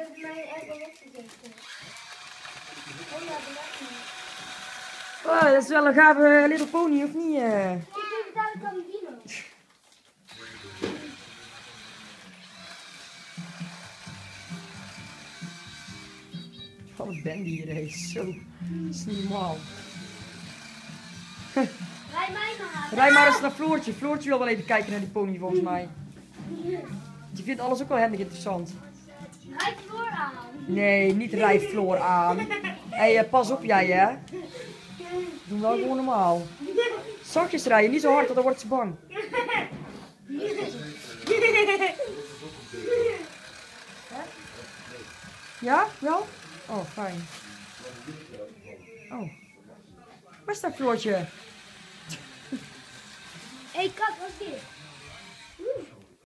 heb mijn wel opgezeten. Oh ja. Oh, dat is wel een gave Little Pony, of niet? eh? Ik doe het dino. Wat een bende hier, hé. Zo. Dat is niet normaal. Rij mij maar. Rij maar eens naar Floortje. Floortje wil wel even kijken naar die pony, volgens mij. Die vindt alles ook wel handig interessant. Aan. Nee, niet rij Floor aan. Hé, hey, eh, pas op jij, hè. Doe wel gewoon normaal. Zachtjes rijden, niet zo hard, want dan wordt ze bang. Ja? Wel? Oh, fijn. Oh. Waar is dat Floortje? Hé, hey, kat, wat is dit?